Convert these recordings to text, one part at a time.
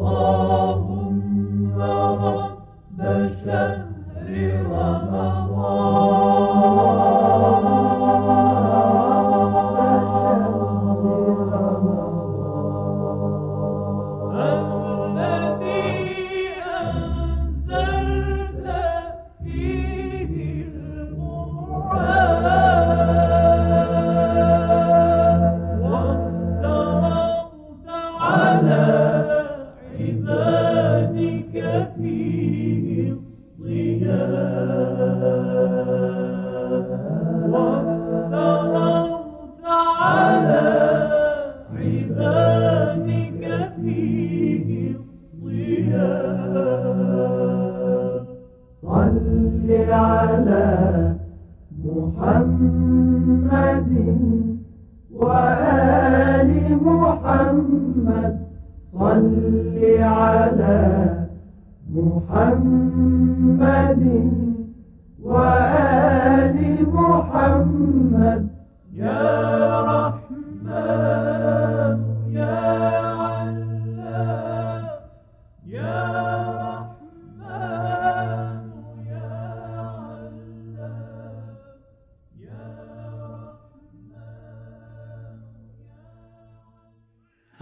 Allah.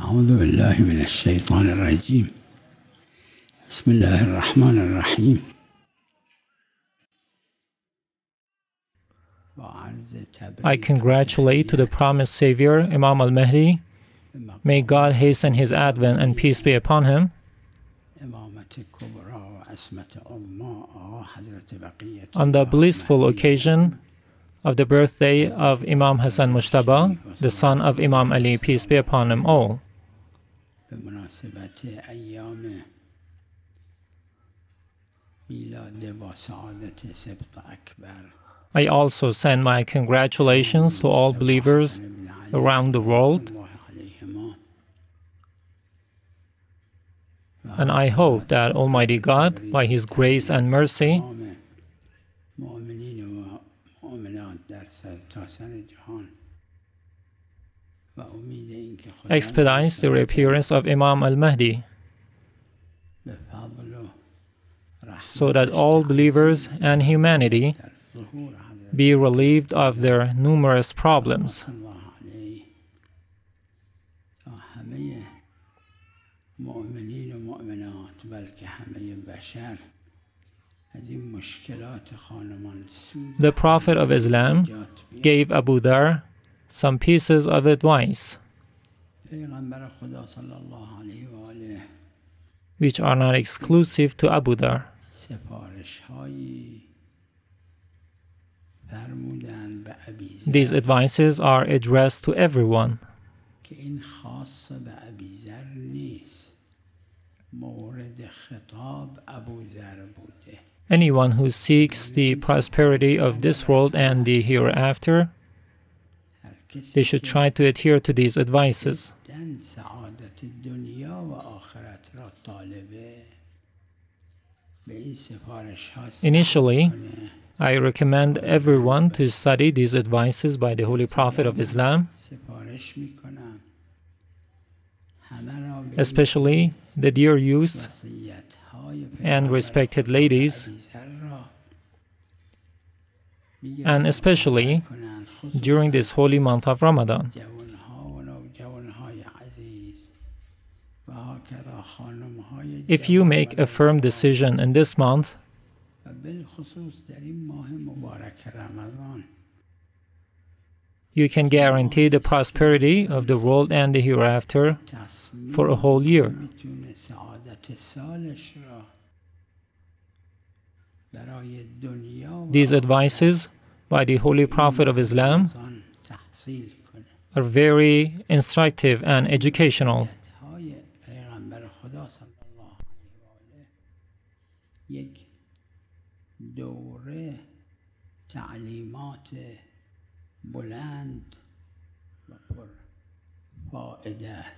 أعوذ بالله من الشيطان الرجيم بسم الله الرحمن الرحيم I congratulate to the promised Savior, Imam al-Mahdi. May God hasten his advent and peace be upon him. On the blissful occasion of the birthday of Imam Hassan Mujtaba, the son of Imam Ali, peace be upon them all. I also send my congratulations to all believers around the world. And I hope that Almighty God, by His grace and mercy, expedites the reappearance of Imam al Mahdi so that all believers and humanity be relieved of their numerous problems. The Prophet of Islam gave Abu Dhar some pieces of advice which are not exclusive to Abu Dhar. These advices are addressed to everyone. Anyone who seeks the prosperity of this world and the hereafter, they should try to adhere to these advices. Initially, I recommend everyone to study these advices by the Holy Prophet of Islam, especially the dear youths and respected ladies, and especially during this holy month of Ramadan. If you make a firm decision in this month, you can guarantee the prosperity of the world and the hereafter for a whole year. These advices by the Holy Prophet of Islam are very instructive and educational.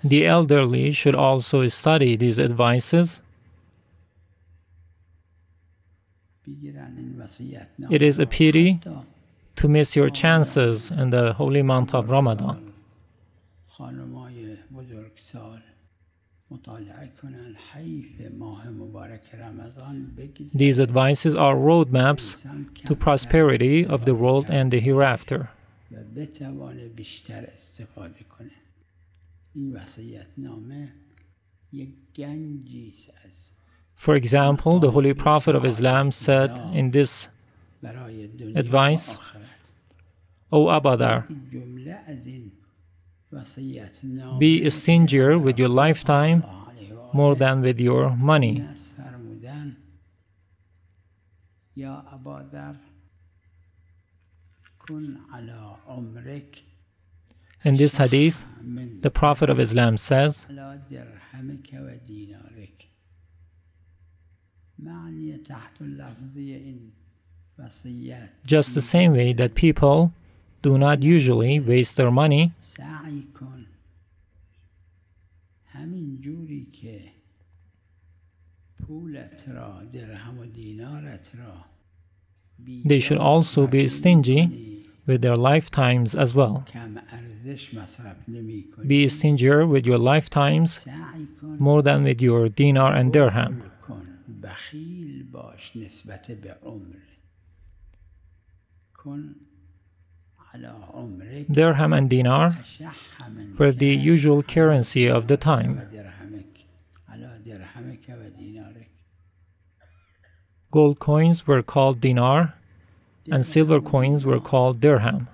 The elderly should also study these advices. It is a pity to miss your chances in the holy month of Ramadan. These advices are roadmaps to prosperity of the world and the hereafter. For example, the Holy Prophet of Islam said in this advice, O oh, Abu Dhar, be stingier with your lifetime more than with your money. In this hadith, the Prophet of Islam says, just the same way that people do not usually waste their money, they should also be stingy with their lifetimes as well. Be stingier with your lifetimes more than with your dinar and dirham. Dirham and dinar were the usual currency of the time. Gold coins were called dinar and silver coins were called dirham.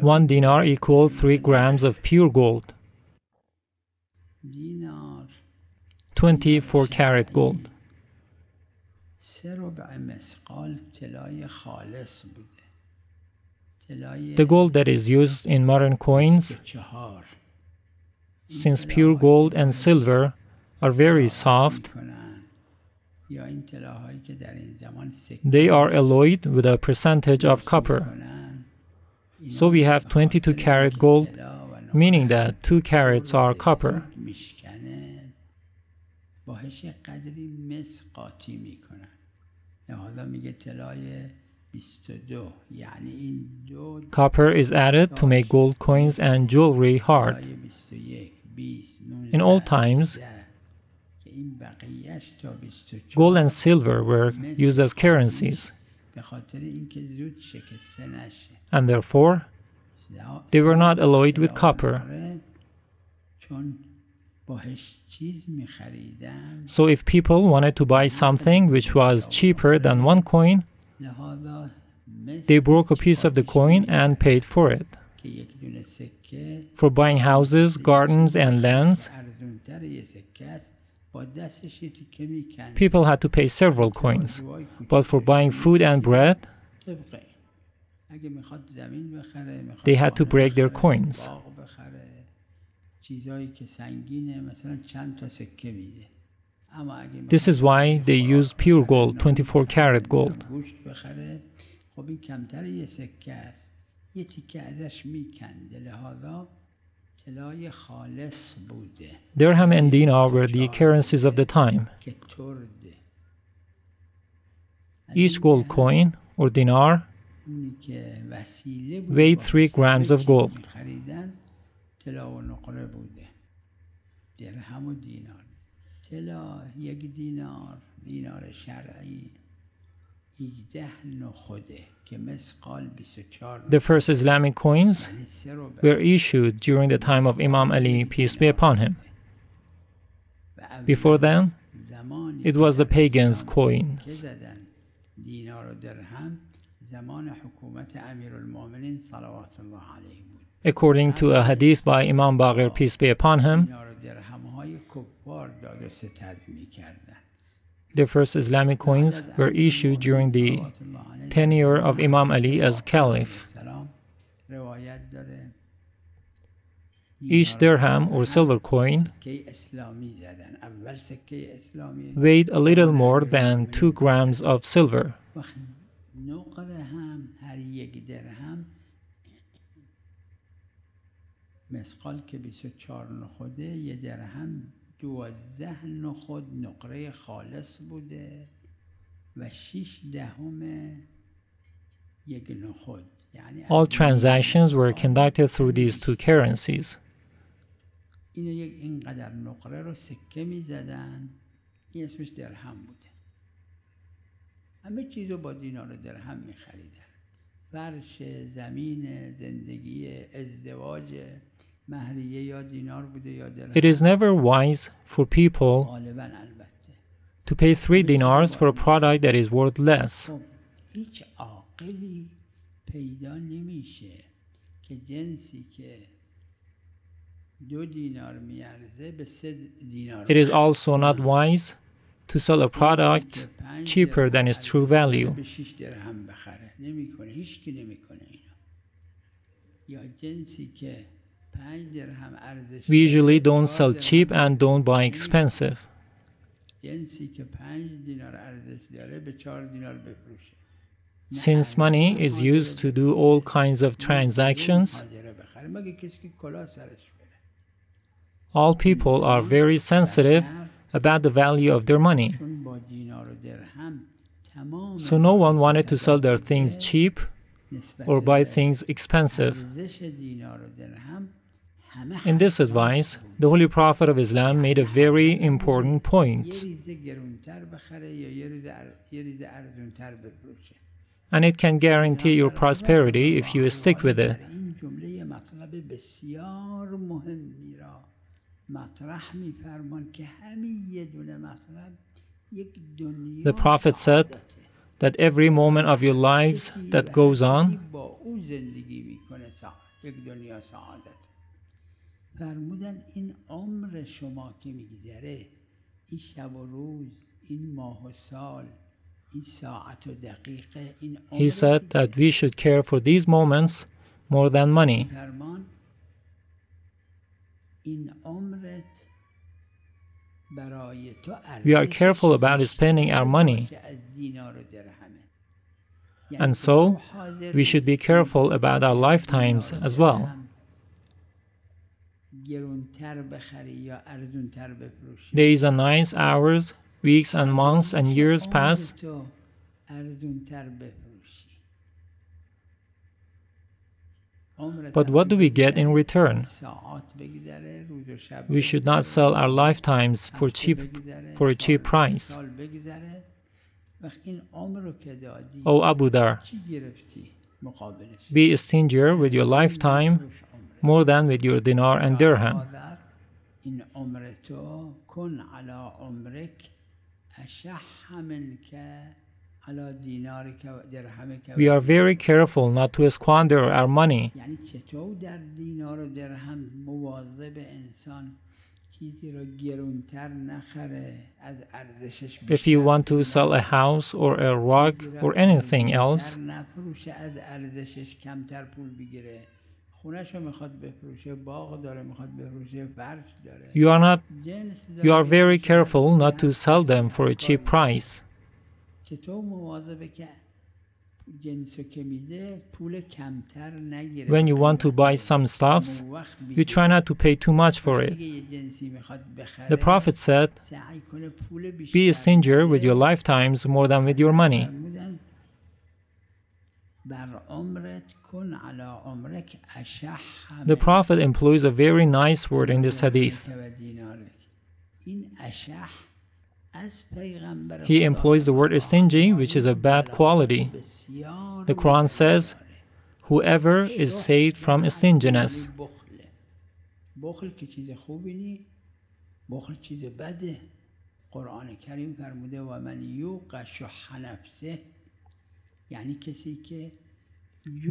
One dinar equals 3 grams of pure gold, 24 karat gold. The gold that is used in modern coins, since pure gold and silver are very soft, they are alloyed with a percentage of copper. So we have 22 carat gold, meaning that 2 carats are copper. Copper is added to make gold coins and jewelry hard. In old times, Gold and silver were used as currencies, and therefore they were not alloyed with copper. So, if people wanted to buy something which was cheaper than one coin, they broke a piece of the coin and paid for it. For buying houses, gardens, and lands, People had to pay several coins, but for buying food and bread, they had to break their coins. This is why they used pure gold, 24 karat gold. Dirham and dinar were the currencies of the time. Each gold coin or dinar weighed three grams of gold. درهم و دینار. طلا یک دینار دینار شرعی. The first Islamic coins were issued during the time of Imam Ali, peace be upon him. Before then, it was the pagans' coins. According to a hadith by Imam Baqir, peace be upon him, the first Islamic coins were issued during the tenure of Imam Ali as caliph. سلام روایت داره Each dirham or silver coin سکه اسلامی زدن اول سکه اسلامی weighed a little more than two grams of silver. وقت نقره هم هر یک درهم مسقال که 24 نخوده یه درهم دوازده نخود نقره خالص بوده و شیش دهم یک نخود. یعنی All transactions were conducted through these two currencies. اینو یک اینقدر نقره رو سکه می زدن. این اسمش درهم بوده. همه چیز رو با دینار درهم می خریدن. فرش زمین زندگی ازدواج. It is never wise for people to pay three dinars for a product that is worth less. It is also not wise to sell a product cheaper than its true value. We usually don't sell cheap and don't buy expensive. Since money is used to do all kinds of transactions, all people are very sensitive about the value of their money. So no one wanted to sell their things cheap or buy things expensive. In this advice, the Holy Prophet of Islam made a very important point. And it can guarantee your prosperity if you stick with it. The Prophet said that every moment of your lives that goes on فرمودن این عمر شما که میگذره این شب و روز این ماه و سال این ساعت و دقیقه این He عمری said که that we should care for these moments more than money. فرمان این عمرت برای تو We are ارزشش careful about spending our money. بیشتر باشه از دینار و درهمه. یعنی And که so, تو حاضر We should be نیستی careful about our lifetimes دینار و as well. Days and nights, hours, weeks and months and years pass. But what do we get in return? We should not sell our lifetimes for cheap for a cheap price. O oh, Abu Dhar, be stingier with your lifetime more than with your dinar and dirham. We are very careful not to squander our money. If you want to sell a house or a rug or anything else, you are not you are very careful not to sell them for a cheap price. When you want to buy some stuffs, you try not to pay too much for it. The Prophet said, Be a stinger with your lifetimes more than with your money. The Prophet employs a very nice word in this hadith. He employs the word istinji, which is a bad quality. The Quran says, Whoever is saved from stinginess.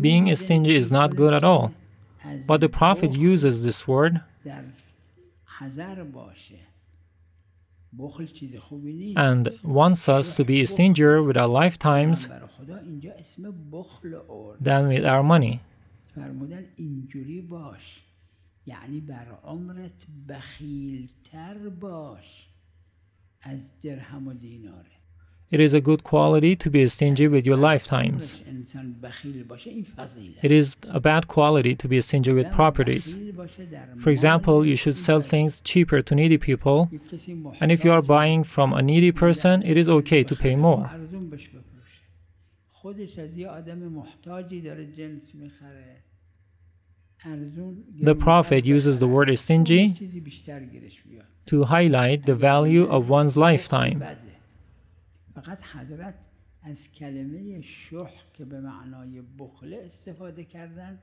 Being stingy is not good at all. But the Prophet uses this word. and wants us to be stingier with our lifetimes than with our money. It is a good quality to be stingy with your lifetimes. It is a bad quality to be stingy with properties. For example, you should sell things cheaper to needy people, and if you are buying from a needy person, it is okay to pay more. The Prophet uses the word stingy to highlight the value of one's lifetime. بده. فقط حضرت از کلمه شح که به معنای بخل استفاده کردن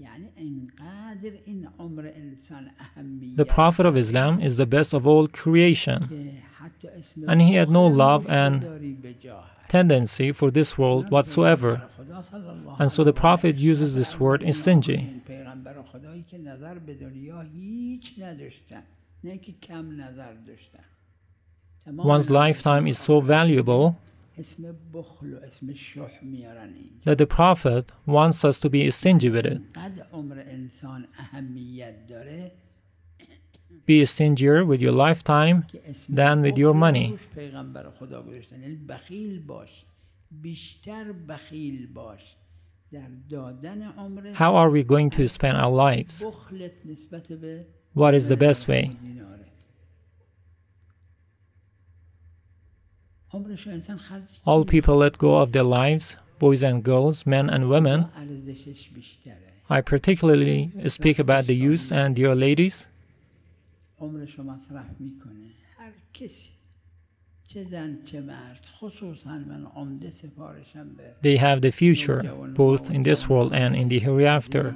یعنی انقدر این عمر انسان اهمیت The Prophet of Islam is the best of all creation. که حتی اسم And he had no بخل love روش and بذاری به جا هست. tendency for this world whatsoever. خدا صلی الله And so the علیه و Prophet آله uses this word این stingy. آقایون پیغمبر خدایی که نظر به دنیا هیچ نداشتن نه که کم نظر داشتن تمام One's lifetime is so valuable that the Prophet wants us to be stingy with it. Be stingier with your lifetime than with your money. How are we going to spend our lives? What is the best way? All people let go of their lives, boys and girls, men and women. I particularly speak about the youth and dear ladies. They have the future, both in this world and in the hereafter.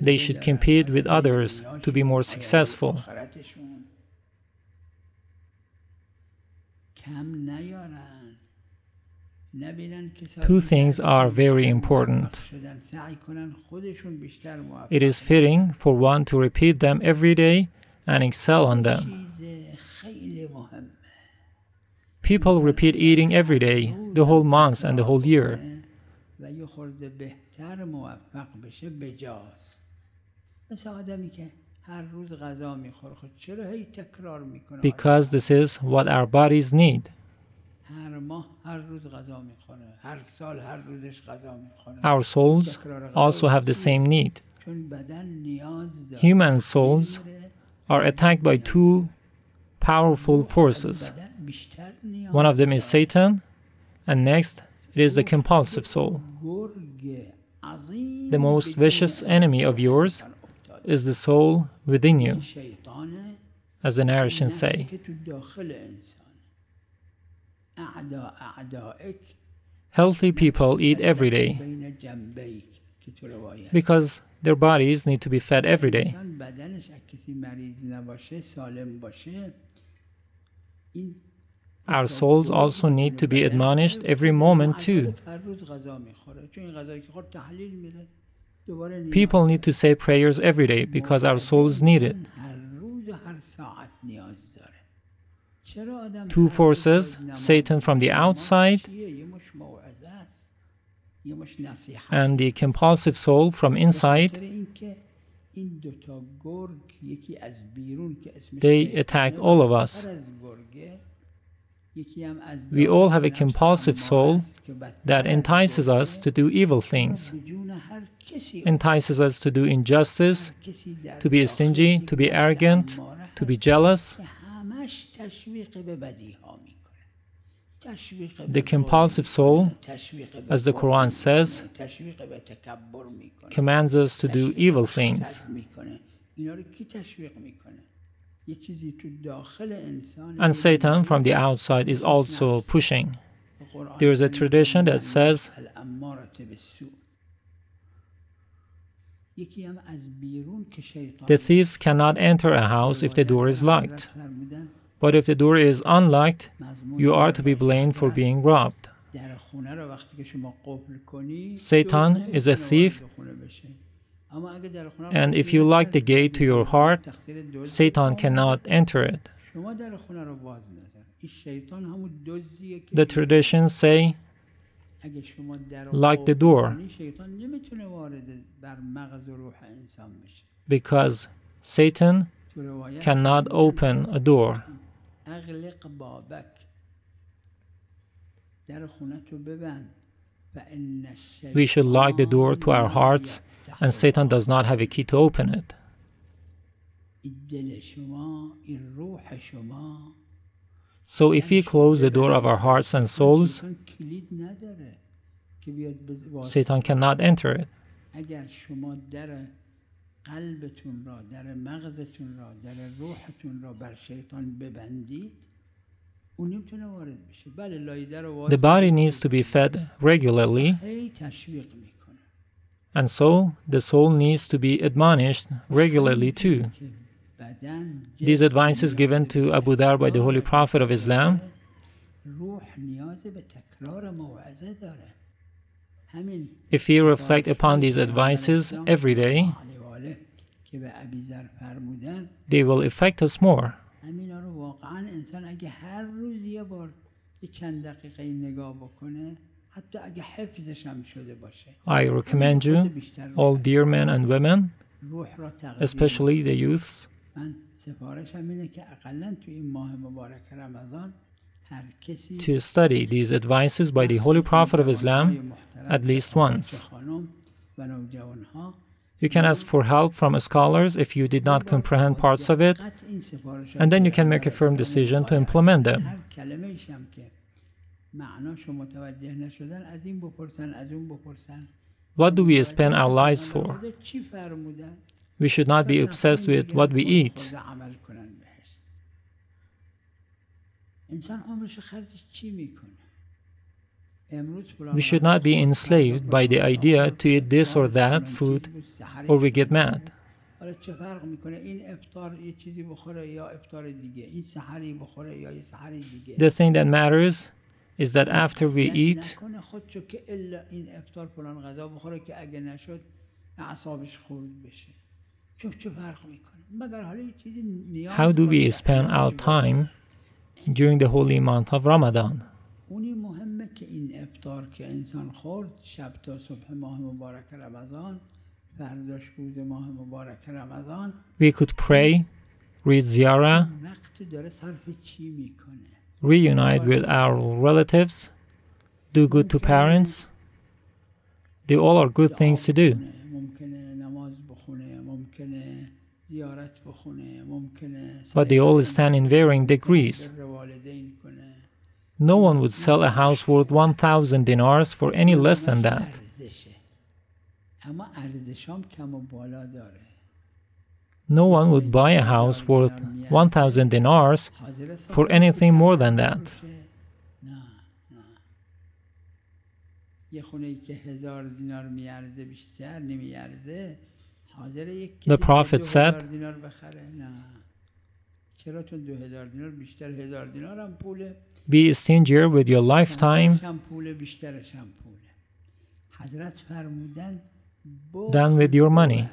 They should compete with others to be more successful. Two things are very important. It is fitting for one to repeat them every day and excel on them. People repeat eating every day, the whole month and the whole year. بهتر موفق بشه بجاست مثل آدمی که هر روز غذا میخوره خود چرا هی تکرار میکنه because this is what our bodies need. هر ماه هر روز غذا میخوره هر سال هر روزش غذا میخوره Our souls also have the same need. چون بدن نیاز داره Human souls are attacked by two powerful forces. بدن بیشتر نیاز One of them is Satan, and next it is the compulsive soul. The most vicious enemy of yours is the soul within you, as the narrations say. Healthy people eat every day because their bodies need to be fed every day. Our souls also need to be admonished every moment too. People need to say prayers every day because our souls need it. Two forces, Satan from the outside and the compulsive soul from inside, they attack all of us. We all have a compulsive soul that entices us to do evil things, entices us to do injustice, to be stingy, to be arrogant, to be jealous. The compulsive soul, as the Quran says, commands us to do evil things. And Satan from the outside is also pushing. There is a tradition that says the thieves cannot enter a house if the door is locked. But if the door is unlocked, you are to be blamed for being robbed. Satan is a thief and if you lock the gate to your heart, Satan cannot enter it. The traditions say, lock the door, because Satan cannot open a door. We should lock the door to our hearts and Satan does not have a key to open it. این دل شما این روح شما So if we close the door of our hearts and souls, شیطان کلید نداره که بیاد بز- باز Satan cannot enter it. اگر شما در قلبتون را در مغزتون را در روحتون را بر شیطان ببندید اون نمیتونه وارد بشه بله لای در رو The body needs to be fed regularly, هی تشویق میکنه And so, the soul needs to be admonished regularly too. These advices given to Abu Dhar by the Holy Prophet of Islam if we reflect upon these advices every day, they will affect us more. I recommend you, all dear men and women, especially the youths, to study these advices by the Holy Prophet of Islam at least once. You can ask for help from scholars if you did not comprehend parts of it, and then you can make a firm decision to implement them. هر کلمه هم که معناش رو متوجه نشدن از این بپرسن از اون بپرسن What do we spend our lives for? چی فرمودن We should not be obsessed with what we eat. خود عمل کنن بهش انسان عمرش خرجش چی میکنه امروز فلان We should not be وقت enslaved by the idea to eat this or that food or we get mad. حالا چه فرق میکنه این افطار یه چیزی بخوره یا افطار دیگه این سحری بخوره یا یه سحری دیگه The thing that matters is that after we eat, how do we spend our time during the holy month of Ramadan? We could pray, read ziyarah, reunite with our relatives, do good to parents. They all are good things to do. But they all stand in varying degrees. No one would sell a house worth 1,000 dinars for any less than that no one would buy a house worth 1000 dinars for anything more than that. The Prophet said, Be stingier with your lifetime than with your money.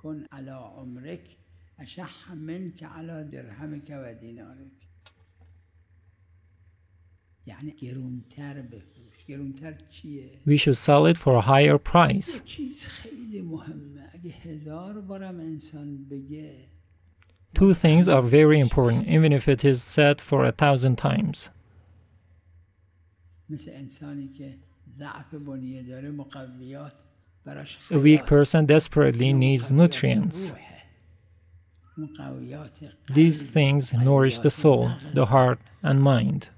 کن علا عمرک اشح منک علا درهمک و دینارک یعنی گرونتر بفروش گرونتر چیه We should sell it for a higher price. یه چیز خیلی مهمه اگه هزار بارم انسان بگه Two things are very important, even if it is said for a thousand times. مثل انسانی که ضعف بنیه داره مقویات براش A weak person desperately needs nutrients. These things nourish the soul, the heart, and mind.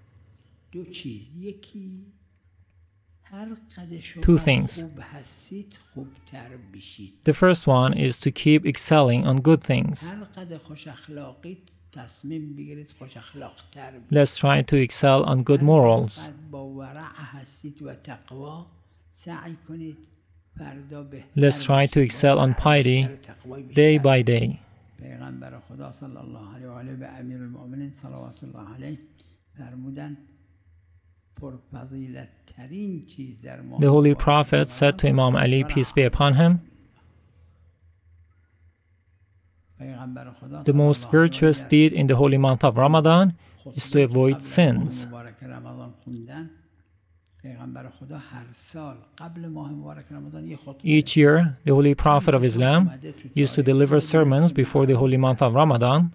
Two things. The first one is to keep excelling on good things. Let's try to excel on good morals. Let's try to excel on piety day by day. The Holy Prophet said to Imam Ali, peace be upon him, the most virtuous deed in the holy month of Ramadan is to avoid sins. Each year, the Holy Prophet of Islam used to deliver sermons before the holy month of Ramadan.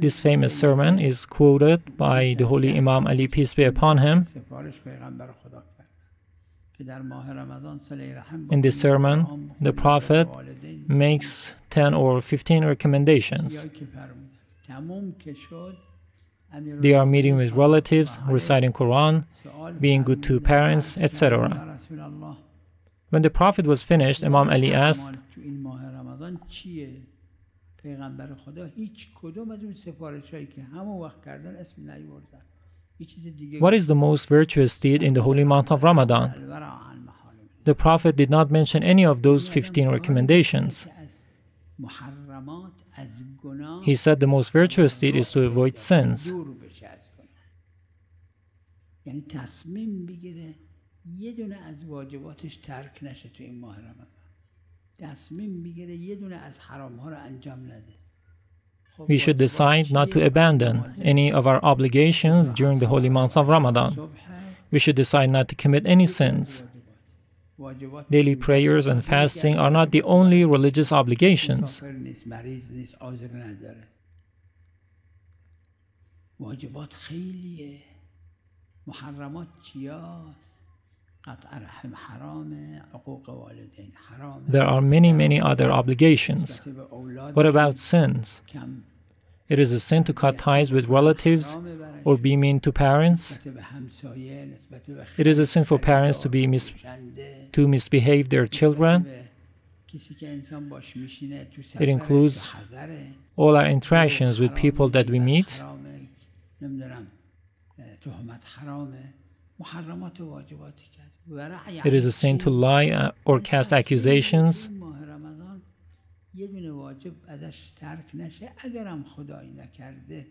This famous sermon is quoted by the Holy Imam Ali, peace be upon him. In this sermon, the Prophet makes 10 or 15 recommendations. چیزایی که فرمودن تموم که شد They are meeting with relatives, reciting Quran, سوال being good to parents, etc. یا رسول الله When the Prophet was finished, Imam Ali asked, اعمال تو این ماه رمضان چیه پیغمبر خدا هیچ کدوم از اون سفارش هایی که همون وقت کردن اسم نیوردن یه چیز دیگه What is the most virtuous deed in the holy month of Ramadan? الورع عن محارم The Prophet did not mention any of those 15 recommendations. He said the most virtuous deed is to avoid sins. We should decide not to abandon any of our obligations during the holy month of Ramadan. We should decide not to commit any sins. Daily prayers and fasting are not the only religious obligations. There are many, many other obligations. What about sins? It is a sin to cut ties with relatives or be mean to parents. It is a sin for parents to, be mis- to misbehave their children. It includes all our interactions with people that we meet. It is a sin to lie uh, or cast accusations این ماه رمضان یه دونه واجب ازش ترک نشه اگرم خدایی نکرده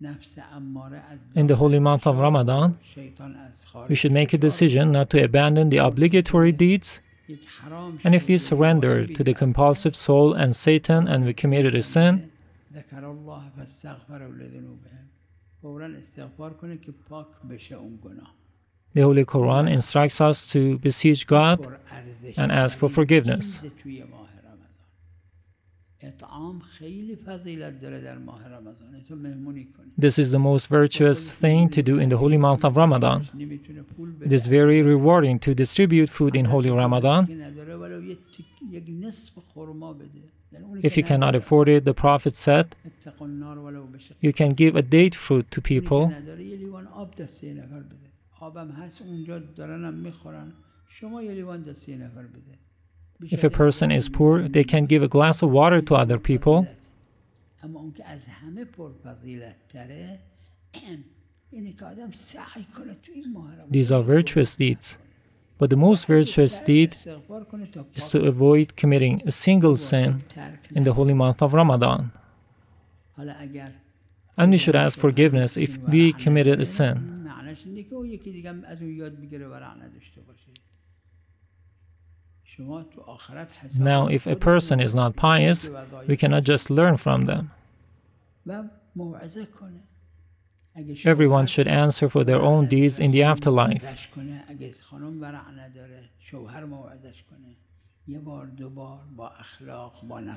نفس اماره از In the holy month of Ramadan, شیطان از خارج we should make a decision not to abandon the obligatory deeds. یک حرام And if we شده، surrender واجبی to the کرد. compulsive soul and Satan and we committed a sin, ذکر الله فاستغفر لذنوبهم فورا استغفار کنه که پاک بشه اون گناه the Holy Quran instructs us to beseech God پر ارزش and ask for ترین forgiveness. This is the most virtuous thing to do in the holy month of Ramadan. It is very rewarding to distribute food in holy Ramadan. If you cannot afford it, the Prophet said, you can give a date fruit to people. If a person is poor, they can give a glass of water to other people. These are virtuous deeds. But the most virtuous deed is to avoid committing a single sin in the holy month of Ramadan. And we should ask forgiveness if we committed a sin. Now, if a person is not pious, we cannot just learn from them. Everyone should answer for their own deeds in the afterlife. A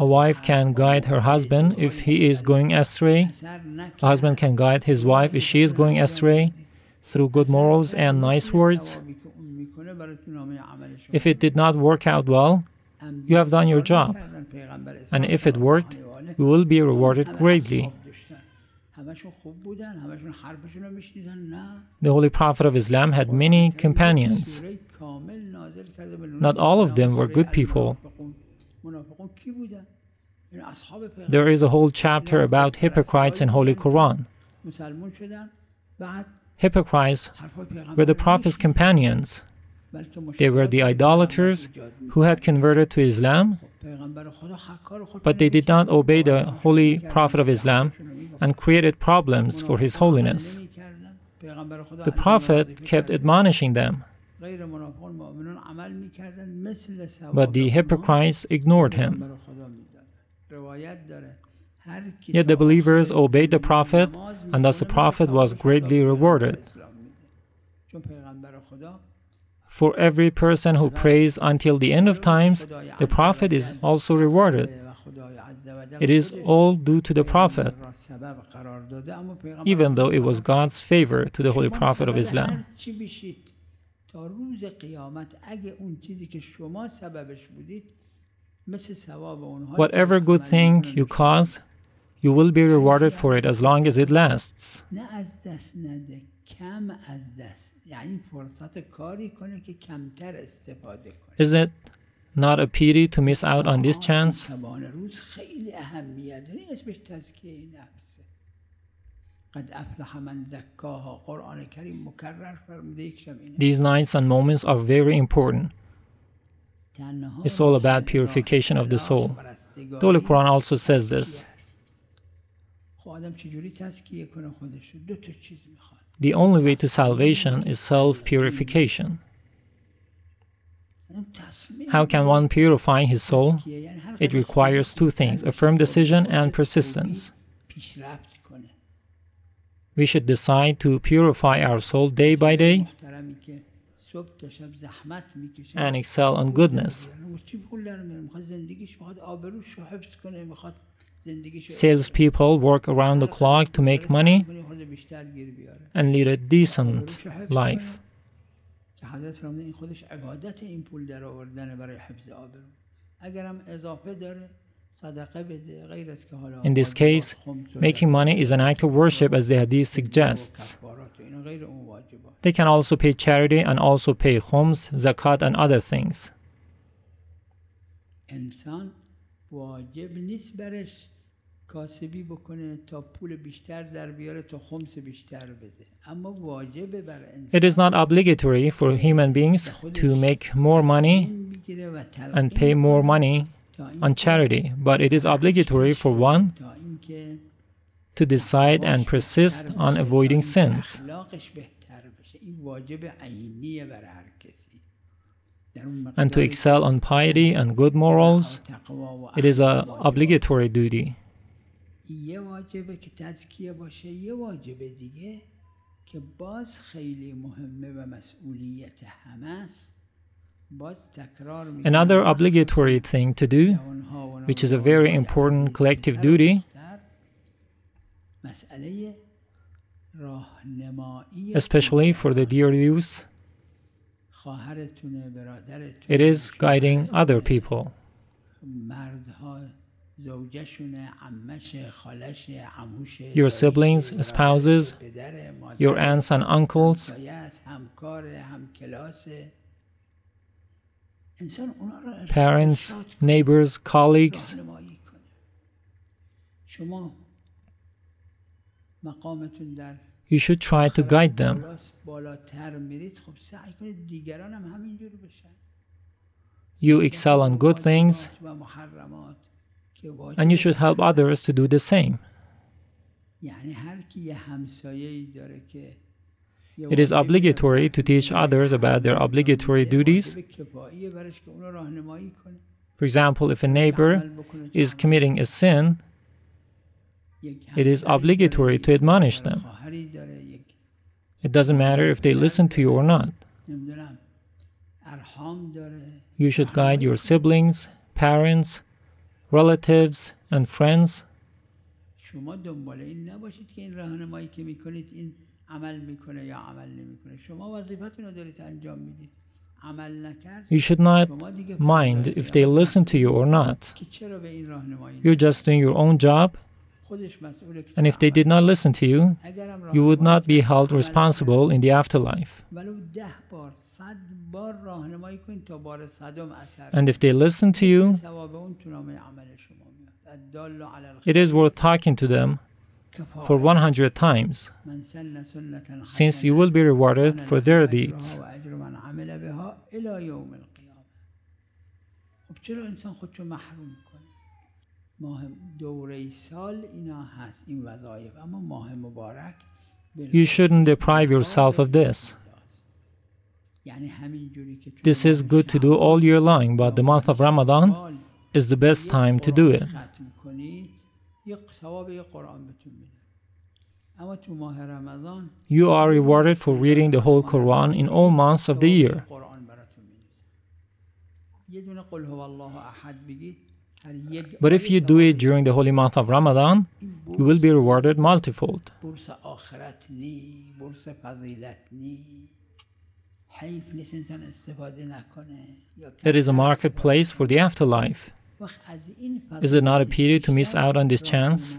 wife can guide her husband if he is going astray. A husband can guide his wife if she is going astray through good morals and nice words. If it did not work out well, you have done your job. And if it worked, you will be rewarded greatly. The Holy Prophet of Islam had many companions. Not all of them were good people. There is a whole chapter about hypocrites in Holy Quran. Hypocrites were the Prophet's companions. They were the idolaters who had converted to Islam, but they did not obey the holy prophet of Islam and created problems for his holiness. The prophet kept admonishing them, but the hypocrites ignored him. Yet the believers obeyed the prophet, and thus the prophet was greatly rewarded. For every person who prays until the end of times, the Prophet is also rewarded. It is all due to the Prophet, even though it was God's favor to the Holy Prophet of Islam. Whatever good thing you cause, you will be rewarded for it as long as it lasts. Is it not a pity to miss out on this chance? These nights and moments are very important. It's all about purification of the soul. The Holy Quran also says this. The only way to salvation is self-purification. How can one purify his soul? It requires two things, a firm decision and persistence. We should decide to purify our soul day by day and excel on goodness. Salespeople work around the clock to make money and lead a decent life. In this case, making money is an act of worship as the hadith suggests. They can also pay charity and also pay khums, zakat, and other things. کاسبی بکنه تا پول بیشتر در بیاره تا خمس بیشتر بده اما واجبه بر انسان It is not obligatory for human beings to make more money تصمیم بگیره و and تلقین pay more کنه money تا on اینکه charity, but it is obligatory for one تا اینکه to decide and persist on avoiding sins. اخلاقش بهتر بشه این واجب عینیه بر هر کسی در اون and to مقداری excel on piety and good morals, که تقوا و it is a اخلاق واجبات. obligatory duty. یه واجبه که تزکیه باشه یه واجبه دیگه که باز خیلی مهمه و مسئولیت همه است باز تکرار می‌کنم. Another مخصوصاً obligatory thing to do, جوان‌ها و which is a very نوجوان‌های important عزیز collective پسر و duty, دختر، مسئله راهنمایی especially for the dear youth, خواهرتونه برادرتونه it is guiding شوهرتونه، other people. your siblings, spouses, your aunts and uncles. Parents, neighbors, colleagues. You should try to guide them. You excel on good things and you should help others to do the same. It is obligatory to teach others about their obligatory duties. For example, if a neighbor is committing a sin, it is obligatory to admonish them. It doesn't matter if they listen to you or not. You should guide your siblings, parents, relatives, and friends. You should not mind if they listen to you or not. You're just doing your own job and if they did not listen to you, you would not be held responsible in the afterlife. And if they listen to you, it is worth talking to them for 100 times, since you will be rewarded for their deeds. You shouldn't deprive yourself of this. This is good to do all year long, but the month of Ramadan is the best time to do it. You are rewarded for reading the whole Quran in all months of the year. But if you do it during the holy month of Ramadan, you will be rewarded multifold. It is a marketplace for the afterlife. Is it not a pity to miss out on this chance?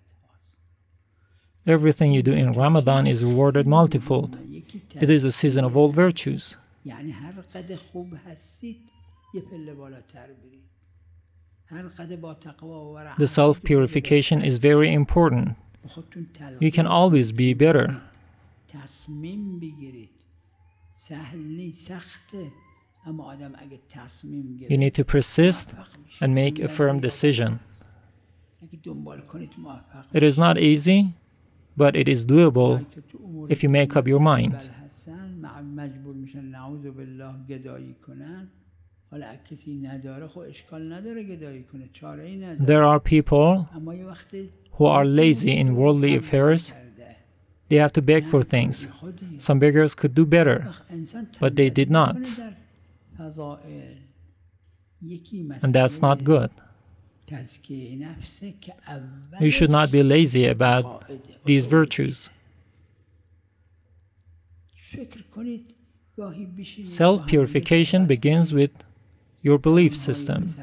Everything you do in Ramadan is rewarded multifold. It is a season of all virtues. The self purification is very important. You can always be better. You need to persist and make a firm decision. It is not easy, but it is doable if you make up your mind. There are people who are lazy in worldly affairs. They have to beg for things. Some beggars could do better, but they did not. And that's not good. We should not be lazy about these virtues. Self purification begins with your belief system.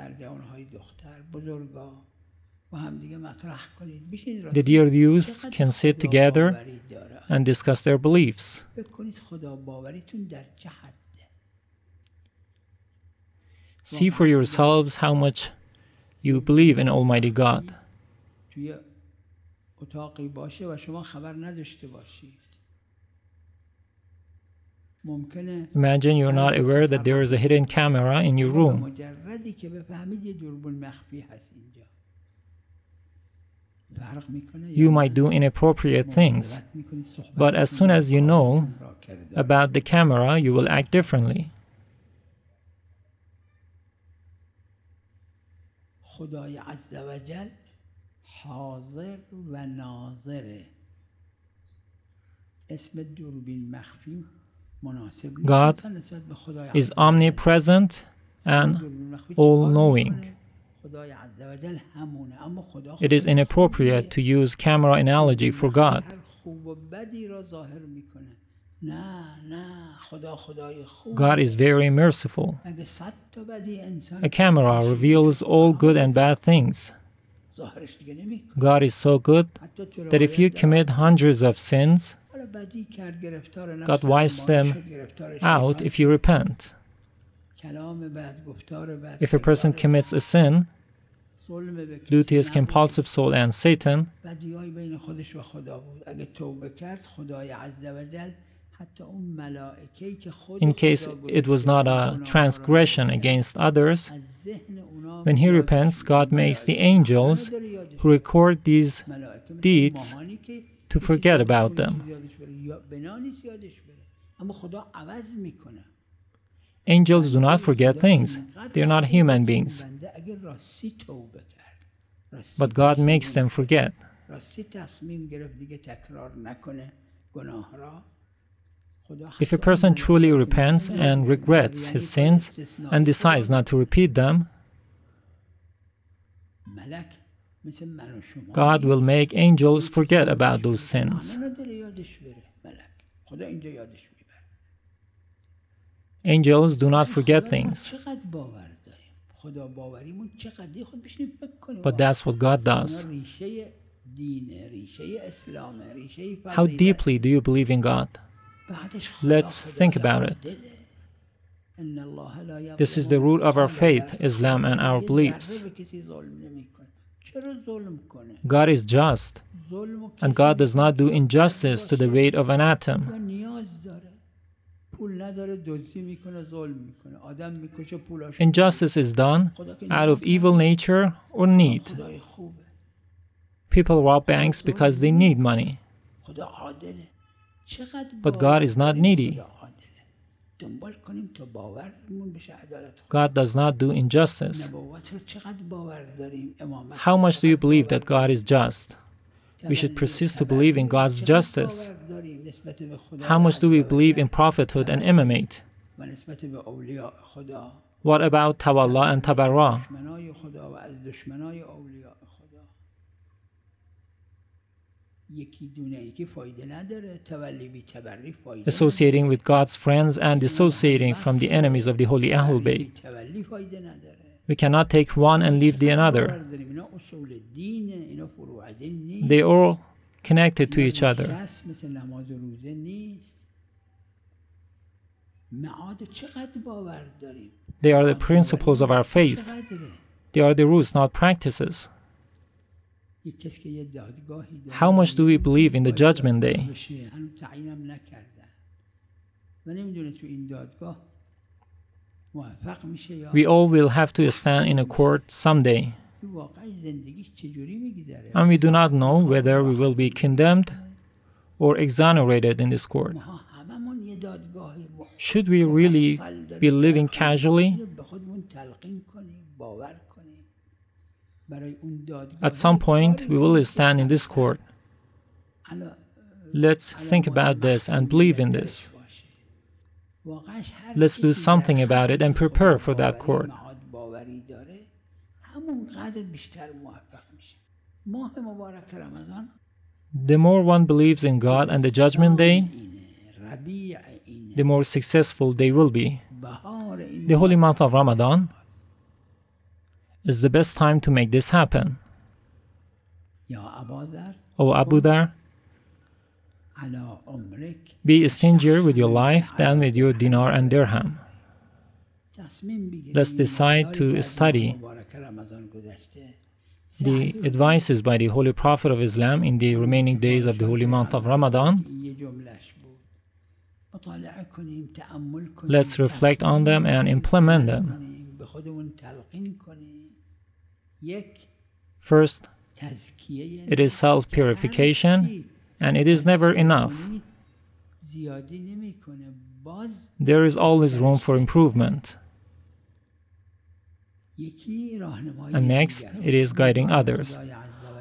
The dear youth can sit together and discuss their beliefs. See for yourselves how much you believe in Almighty God. Imagine you're not aware that there is a hidden camera in your room. You might do inappropriate things, but as soon as you know about the camera, you will act differently. خدای عز و جل حاضر و ناظره اسم دوربین مخفی مناسب نیست. God مثلا نسبت به خدای Is عز و جل. omnipresent and دوربین مخفی all چیکار knowing. می‌کنه؟ خدای عز و جل همونه اما خدا It is خدای inappropriate to use camera analogy for God. God is very merciful. A camera reveals all good and bad things. God is so good that if you commit hundreds of sins, God wipes them out if you repent. If a person commits a sin, due to his compulsive soul and Satan, in case it was not a transgression against others, when he repents, God makes the angels who record these deeds to forget about them. Angels do not forget things, they are not human beings. But God makes them forget. If a person truly repents and regrets his sins and decides not to repeat them, God will make angels forget about those sins. Angels do not forget things. But that's what God does. How deeply do you believe in God? Let's think about it. This is the root of our faith, Islam, and our beliefs. God is just, and God does not do injustice to the weight of an atom. Injustice is done out of evil nature or need. People rob banks because they need money. But God is not needy. God does not do injustice. How much do you believe that God is just? We should persist to believe in God's justice. How much do we believe in prophethood and imamate? What about tawallah and tabarra? associating with God's friends and dissociating from the enemies of the holy Ahlul Bayt. We cannot take one and leave the another. They are all connected to each other. They are the principles of our faith. They are the rules, not practices. How much do we believe in the judgment day? We all will have to stand in a court someday. And we do not know whether we will be condemned or exonerated in this court. Should we really be living casually at some point, we will stand in this court. Let's think about this and believe in this. Let's do something about it and prepare for that court. The more one believes in God and the Judgment Day, the more successful they will be. The holy month of Ramadan is the best time to make this happen. O Abu Dhar, be stingier with your life than with your dinar and dirham. Let's decide to study the advices by the Holy Prophet of Islam in the remaining days of the holy month of Ramadan. Let's reflect on them and implement them. First, it is self purification and it is never enough. There is always room for improvement. And next, it is guiding others.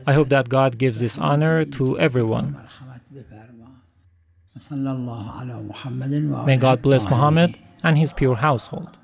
I hope that God gives this honor to everyone. May God bless Muhammad and his pure household.